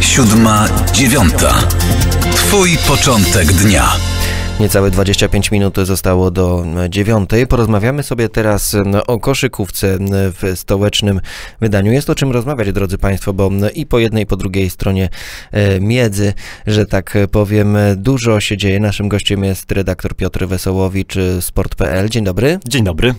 Siódma, dziewiąta. Twój początek dnia. Niecałe 25 minut zostało do dziewiątej. Porozmawiamy sobie teraz o koszykówce w stołecznym wydaniu. Jest o czym rozmawiać, drodzy Państwo, bo i po jednej, i po drugiej stronie e, miedzy, że tak powiem, dużo się dzieje. Naszym gościem jest redaktor Piotr Wesołowicz, sport.pl. Dzień dobry. Dzień dobry.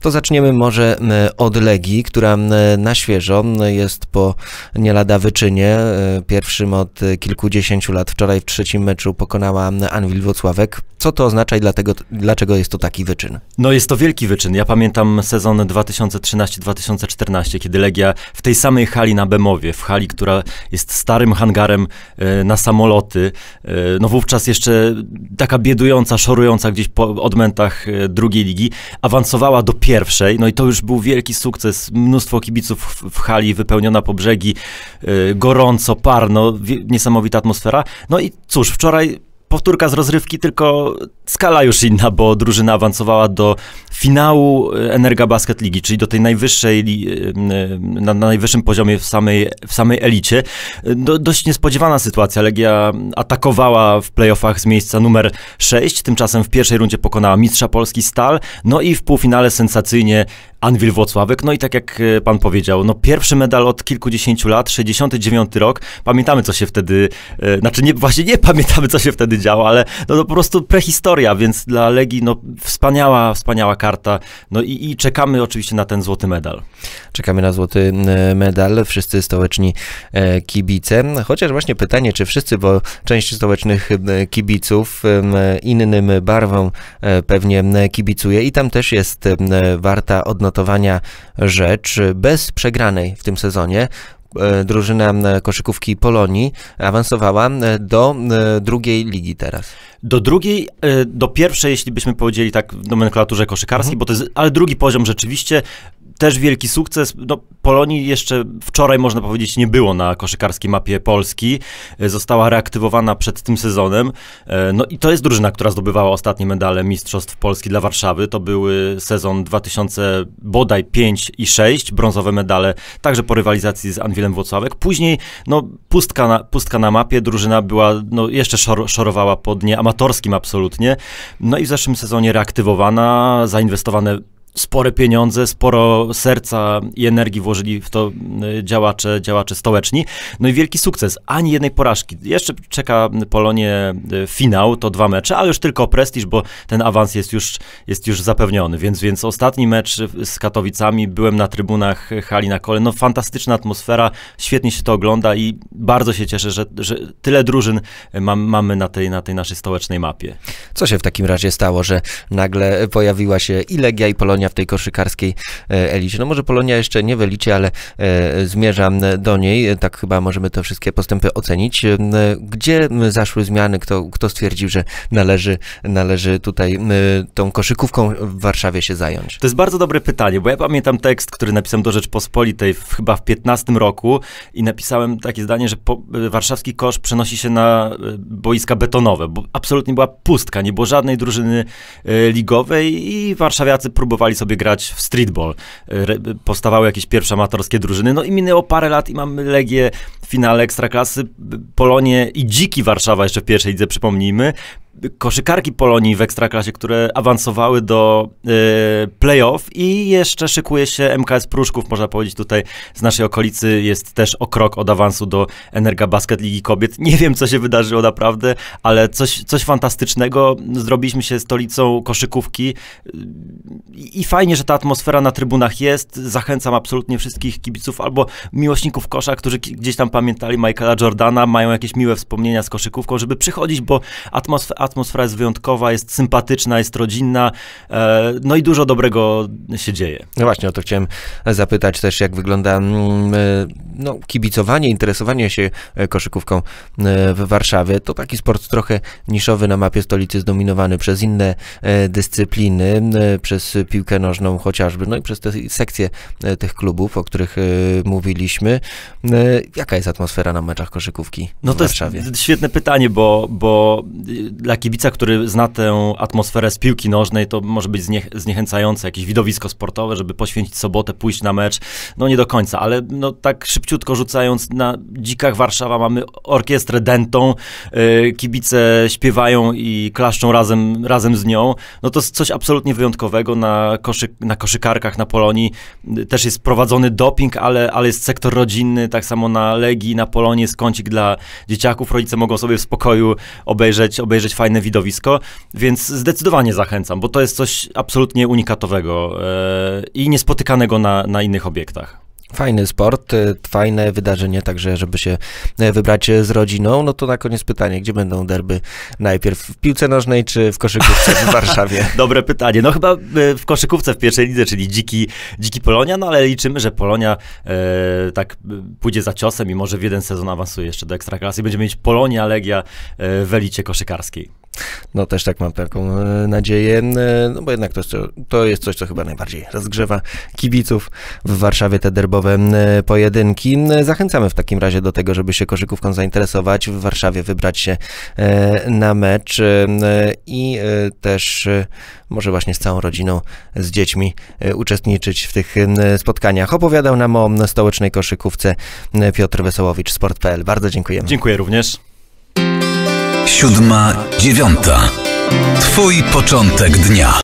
To zaczniemy może od Legii, która na świeżo jest po nie lada wyczynie, e, pierwszym od kilkudziesięciu lat. Wczoraj w trzecim meczu pokonała Anwil Włocławek. Co to oznacza i dlatego, dlaczego jest to taki wyczyn? No jest to wielki wyczyn. Ja pamiętam sezon 2013-2014, kiedy Legia w tej samej hali na Bemowie, w hali, która jest starym hangarem e, na samoloty, e, no wówczas jeszcze taka biedująca, szorująca gdzieś po odmętach drugiej ligi, awansowała do pierwszej, no i to już był wielki sukces. Mnóstwo kibiców w, w hali, wypełniona po brzegi, yy, gorąco, parno, niesamowita atmosfera. No i cóż, wczoraj powtórka z rozrywki, tylko skala już inna, bo drużyna awansowała do finału e, Energa Basket Ligi, czyli do tej najwyższej, e, na, na najwyższym poziomie w samej, w samej elicie. Do, dość niespodziewana sytuacja. Legia atakowała w playoffach z miejsca numer 6, tymczasem w pierwszej rundzie pokonała mistrza Polski Stal, no i w półfinale sensacyjnie Anwil Włocławek. No i tak jak e, pan powiedział, no pierwszy medal od kilkudziesięciu lat, 69 rok. Pamiętamy, co się wtedy, znaczy nie, właśnie nie pamiętamy, co się wtedy działo, ale no to po prostu prehistoria, więc dla Legii no wspaniała, wspaniała karta. No i, i czekamy oczywiście na ten złoty medal. Czekamy na złoty medal, wszyscy stołeczni e, kibice. Chociaż właśnie pytanie, czy wszyscy, bo część stołecznych kibiców innym barwom e, pewnie kibicuje i tam też jest warta odnotowania rzecz bez przegranej w tym sezonie. E, drużyna koszykówki Polonii awansowała do drugiej ligi teraz. Do drugiej, do pierwszej, jeśli byśmy powiedzieli tak w nomenklaturze koszykarskiej, mhm. bo to jest, ale drugi poziom rzeczywiście też wielki sukces. No, Polonii jeszcze wczoraj, można powiedzieć, nie było na koszykarskiej mapie Polski. E, została reaktywowana przed tym sezonem. E, no i to jest drużyna, która zdobywała ostatnie medale Mistrzostw Polski dla Warszawy. To były sezon 2000 bodaj 5 i 6, brązowe medale, także po rywalizacji z Anwilem Włocławek. Później, no, pustka na, pustka na mapie, drużyna była, no, jeszcze szor, szorowała po dnie amatorskim absolutnie. No i w zeszłym sezonie reaktywowana, zainwestowane spore pieniądze, sporo serca i energii włożyli w to y, działacze, działacze stołeczni. No i wielki sukces. Ani jednej porażki. Jeszcze czeka Polonię y, finał, to dwa mecze, ale już tylko prestiż, bo ten awans jest już, jest już zapewniony. Więc, więc ostatni mecz z Katowicami, byłem na trybunach hali na kole. No fantastyczna atmosfera, świetnie się to ogląda i bardzo się cieszę, że, że tyle drużyn mam, mamy na tej, na tej naszej stołecznej mapie. Co się w takim razie stało, że nagle pojawiła się i Legia, i Polonia w tej koszykarskiej e, elicie. No może Polonia jeszcze nie w elicie, ale e, zmierzam do niej. Tak chyba możemy te wszystkie postępy ocenić. E, gdzie zaszły zmiany? Kto, kto stwierdził, że należy, należy tutaj tą koszykówką w Warszawie się zająć? To jest bardzo dobre pytanie, bo ja pamiętam tekst, który napisałem do Rzeczpospolitej w, chyba w 15 roku i napisałem takie zdanie, że po, warszawski kosz przenosi się na boiska betonowe, bo absolutnie była pustka, nie było żadnej drużyny ligowej i warszawiacy próbowali sobie grać w streetball. Powstawały jakieś pierwsze amatorskie drużyny, no i minęło parę lat i mamy Legię finale Ekstraklasy, Polonię i Dziki Warszawa jeszcze w pierwszej lidze, przypomnijmy koszykarki Polonii w Ekstraklasie, które awansowały do y, playoff i jeszcze szykuje się MKS Pruszków, można powiedzieć tutaj z naszej okolicy jest też o krok od awansu do Energa Basket Ligi Kobiet. Nie wiem, co się wydarzyło naprawdę, ale coś, coś fantastycznego. Zrobiliśmy się stolicą koszykówki i fajnie, że ta atmosfera na trybunach jest. Zachęcam absolutnie wszystkich kibiców albo miłośników kosza, którzy gdzieś tam pamiętali Michaela Jordana, mają jakieś miłe wspomnienia z koszykówką, żeby przychodzić, bo atmosfera atmosfera jest wyjątkowa, jest sympatyczna, jest rodzinna, e, no i dużo dobrego się dzieje. No właśnie, o to chciałem zapytać też, jak wygląda mm, e, no, kibicowanie, interesowanie się e, koszykówką w Warszawie. To taki sport trochę niszowy na mapie stolicy, zdominowany przez inne dyscypliny, przez piłkę nożną chociażby, no i przez te sekcje tych klubów, o których mówiliśmy. Jaka jest atmosfera na meczach koszykówki no w Warszawie? No to jest świetne pytanie, bo, bo dla kibica, który zna tę atmosferę z piłki nożnej, to może być zniech zniechęcające, jakieś widowisko sportowe, żeby poświęcić sobotę, pójść na mecz. No nie do końca, ale no tak szybciutko rzucając na dzikach Warszawa mamy orkiestrę dentą, yy, kibice śpiewają i klaszczą razem, razem z nią. No to jest coś absolutnie wyjątkowego na, koszy na koszykarkach na Polonii. Yy, też jest prowadzony doping, ale, ale jest sektor rodzinny, tak samo na Legii, na Polonii jest kącik dla dzieciaków. Rodzice mogą sobie w spokoju obejrzeć, obejrzeć fajne widowisko, więc zdecydowanie zachęcam, bo to jest coś absolutnie unikatowego yy, i niespotykanego na, na innych obiektach. Fajny sport, y, fajne wydarzenie, także żeby się y, wybrać z rodziną. No to na koniec pytanie, gdzie będą derby najpierw? W piłce nożnej czy w koszykówce w Warszawie? Dobre pytanie. No chyba y, w koszykówce w pierwszej lidze, czyli dziki, dziki Polonia, no ale liczymy, że Polonia e, tak pójdzie za ciosem i może w jeden sezon awansuje jeszcze do Ekstraklasy. Będziemy mieć Polonia, Legia w elicie koszykarskiej. No też tak mam taką e, nadzieję, e, no bo jednak to jest, to jest coś, co chyba najbardziej rozgrzewa kibiców w Warszawie, te derbowe e, pojedynki. Zachęcamy w takim razie do tego, żeby się koszykówką zainteresować, w Warszawie wybrać się na mecz i też może właśnie z całą rodziną, z dziećmi uczestniczyć w tych spotkaniach. Opowiadał nam o stołecznej koszykówce Piotr Wesołowicz, sport.pl. Bardzo dziękujemy. Dziękuję również. Siódma, dziewiąta. Twój początek dnia.